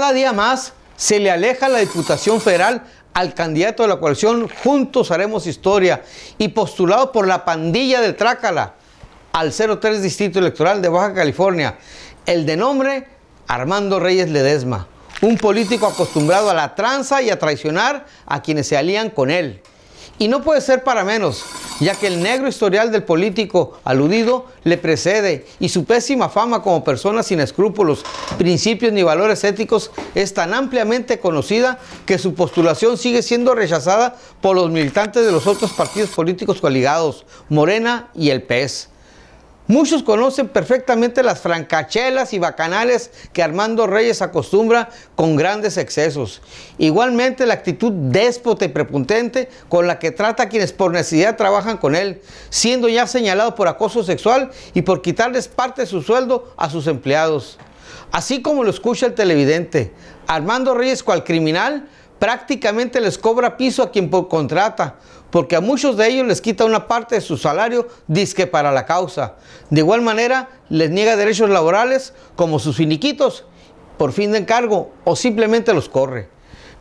Cada día más se le aleja la Diputación Federal al candidato de la coalición Juntos Haremos Historia y postulado por la pandilla del Trácala al 03 Distrito Electoral de Baja California, el de nombre Armando Reyes Ledesma, un político acostumbrado a la tranza y a traicionar a quienes se alían con él. Y no puede ser para menos, ya que el negro historial del político aludido le precede y su pésima fama como persona sin escrúpulos, principios ni valores éticos es tan ampliamente conocida que su postulación sigue siendo rechazada por los militantes de los otros partidos políticos coligados, Morena y el PES. Muchos conocen perfectamente las francachelas y bacanales que Armando Reyes acostumbra con grandes excesos. Igualmente la actitud déspota y prepotente con la que trata a quienes por necesidad trabajan con él, siendo ya señalado por acoso sexual y por quitarles parte de su sueldo a sus empleados. Así como lo escucha el televidente, Armando Reyes cual criminal prácticamente les cobra piso a quien contrata, porque a muchos de ellos les quita una parte de su salario disque para la causa. De igual manera, les niega derechos laborales como sus finiquitos por fin de encargo o simplemente los corre.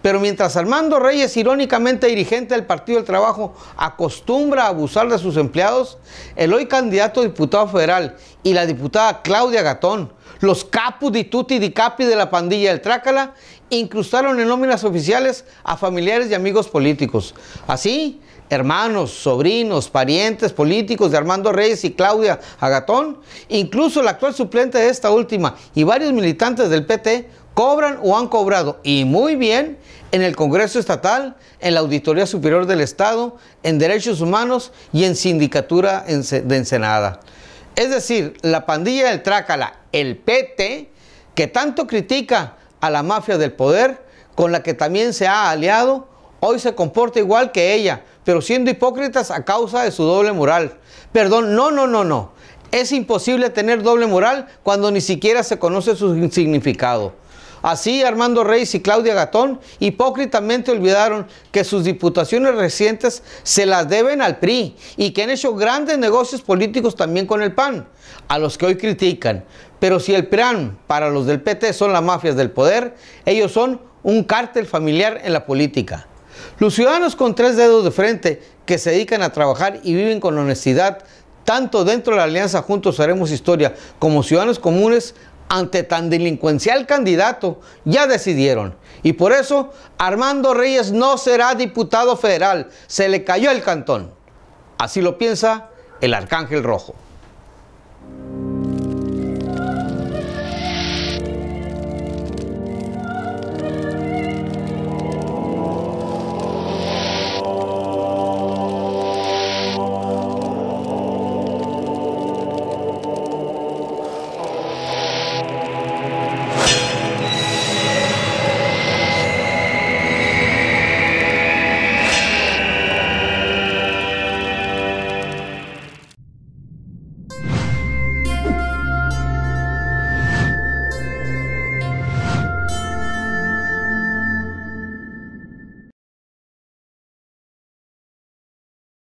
Pero mientras Armando Reyes, irónicamente dirigente del Partido del Trabajo, acostumbra a abusar de sus empleados, el hoy candidato a diputado federal y la diputada Claudia Gatón, los capus di di capi de la pandilla del Trácala, incrustaron en nóminas oficiales a familiares y amigos políticos. Así, hermanos, sobrinos, parientes políticos de Armando Reyes y Claudia Agatón, incluso el actual suplente de esta última y varios militantes del PT cobran o han cobrado, y muy bien, en el Congreso Estatal, en la Auditoría Superior del Estado, en Derechos Humanos y en Sindicatura de Ensenada. Es decir, la pandilla del Trácala, el PT, que tanto critica a la mafia del poder, con la que también se ha aliado, hoy se comporta igual que ella, pero siendo hipócritas a causa de su doble moral. Perdón, no, no, no, no. Es imposible tener doble moral cuando ni siquiera se conoce su significado. Así, Armando Reyes y Claudia Gatón hipócritamente olvidaron que sus diputaciones recientes se las deben al PRI y que han hecho grandes negocios políticos también con el PAN, a los que hoy critican. Pero si el PRAN para los del PT son las mafias del poder, ellos son un cártel familiar en la política. Los ciudadanos con tres dedos de frente que se dedican a trabajar y viven con honestidad, tanto dentro de la Alianza Juntos Haremos Historia como ciudadanos comunes, ante tan delincuencial candidato, ya decidieron. Y por eso Armando Reyes no será diputado federal, se le cayó el cantón. Así lo piensa el Arcángel Rojo.